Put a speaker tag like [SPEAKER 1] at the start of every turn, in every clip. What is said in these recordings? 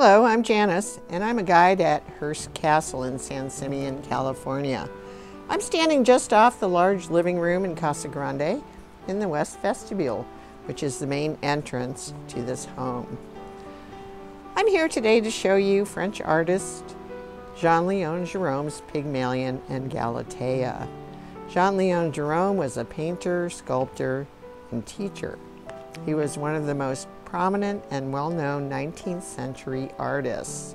[SPEAKER 1] Hello, I'm Janice, and I'm a guide at Hearst Castle in San Simeon, California. I'm standing just off the large living room in Casa Grande in the west vestibule, which is the main entrance to this home. I'm here today to show you French artist Jean-Léon Gérôme's Pygmalion and Galatea. Jean-Léon Gérôme was a painter, sculptor, and teacher. He was one of the most prominent and well-known 19th century artists.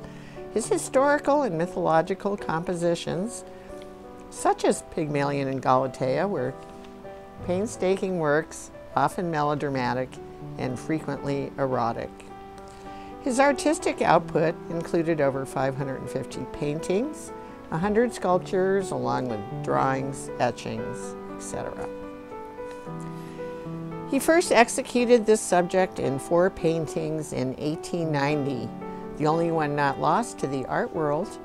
[SPEAKER 1] His historical and mythological compositions, such as Pygmalion and Galatea, were painstaking works, often melodramatic and frequently erotic. His artistic output included over 550 paintings, 100 sculptures, along with drawings, etchings, etc. He first executed this subject in four paintings in 1890. The only one not lost to the art world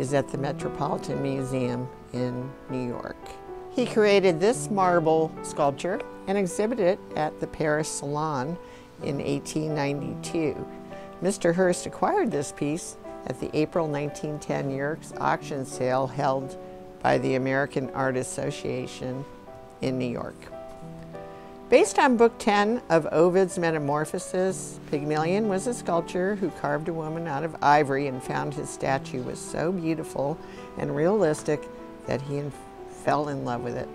[SPEAKER 1] is at the Metropolitan Museum in New York. He created this marble sculpture and exhibited it at the Paris Salon in 1892. Mr. Hearst acquired this piece at the April 1910 New York's auction sale held by the American Art Association in New York. Based on Book 10 of Ovid's Metamorphoses, Pygmalion was a sculptor who carved a woman out of ivory and found his statue was so beautiful and realistic that he fell in love with it.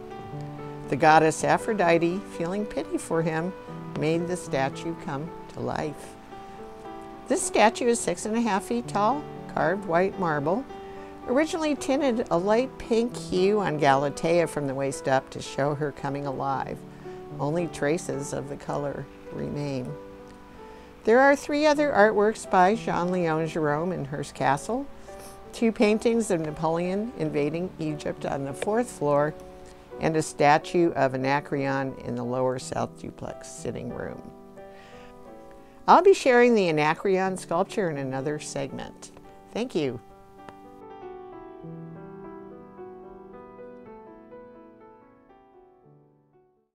[SPEAKER 1] The goddess Aphrodite, feeling pity for him, made the statue come to life. This statue is six and a half feet tall, carved white marble, originally tinted a light pink hue on Galatea from the waist up to show her coming alive. Only traces of the color remain. There are three other artworks by Jean-Léon Gérôme in Hearst Castle, two paintings of Napoleon invading Egypt on the fourth floor, and a statue of Anacreon in the lower south duplex sitting room. I'll be sharing the Anacreon sculpture in another segment. Thank you.